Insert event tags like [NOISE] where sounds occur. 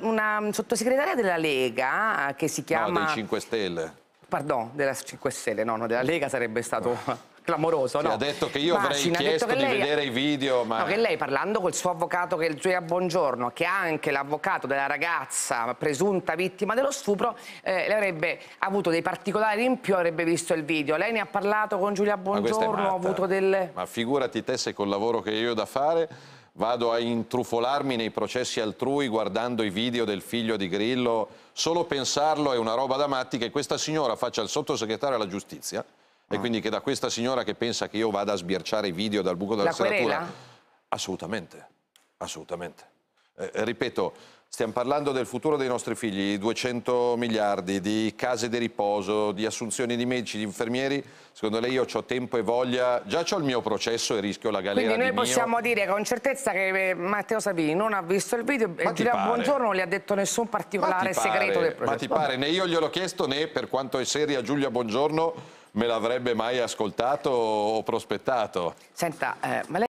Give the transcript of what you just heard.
Una sottosegretaria della Lega che si chiama... No, dei 5 Stelle. Pardon, della 5 Stelle, no, no della Lega sarebbe stato [LAUGHS] clamoroso, no? ha detto che io Macina, avrei chiesto di lei... vedere i video, ma... No, che lei parlando col suo avvocato, che è il Gioia Buongiorno, che è anche l'avvocato della ragazza presunta vittima dello stupro, eh, le avrebbe avuto dei particolari in più, avrebbe visto il video. Lei ne ha parlato con Giulia Buongiorno, ha avuto delle... Ma figurati te se col lavoro che io ho da fare vado a intrufolarmi nei processi altrui guardando i video del figlio di Grillo, solo pensarlo è una roba da matti che questa signora faccia il sottosegretario alla giustizia ah. e quindi che da questa signora che pensa che io vada a sbirciare i video dal buco della La serratura... Querela? Assolutamente, assolutamente. Eh, ripeto, Stiamo parlando del futuro dei nostri figli, 200 miliardi di case di riposo, di assunzioni di medici, di infermieri. Secondo lei io ho tempo e voglia, già ho il mio processo e rischio la galera Quindi noi possiamo mio. dire con certezza che eh, Matteo Salvini non ha visto il video e Giulia Buongiorno non gli ha detto nessun particolare segreto del processo. Ma ti pare, né io gliel'ho chiesto né per quanto è seria Giulia Buongiorno me l'avrebbe mai ascoltato o prospettato. Senta, eh, ma lei